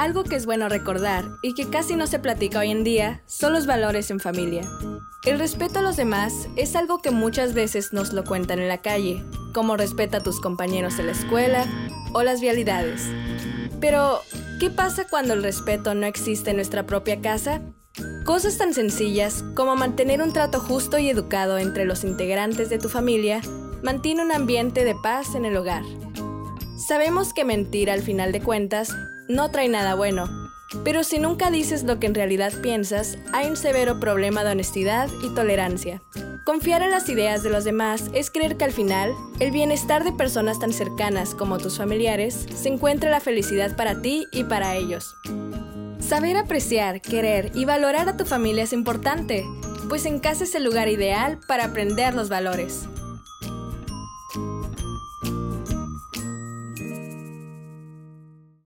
Algo que es bueno recordar y que casi no se platica hoy en día son los valores en familia. El respeto a los demás es algo que muchas veces nos lo cuentan en la calle, como respeta a tus compañeros en la escuela o las vialidades. Pero, ¿qué pasa cuando el respeto no existe en nuestra propia casa? Cosas tan sencillas como mantener un trato justo y educado entre los integrantes de tu familia mantiene un ambiente de paz en el hogar. Sabemos que mentir al final de cuentas no trae nada bueno, pero si nunca dices lo que en realidad piensas, hay un severo problema de honestidad y tolerancia. Confiar en las ideas de los demás es creer que al final, el bienestar de personas tan cercanas como tus familiares se encuentra la felicidad para ti y para ellos. Saber apreciar, querer y valorar a tu familia es importante, pues en casa es el lugar ideal para aprender los valores.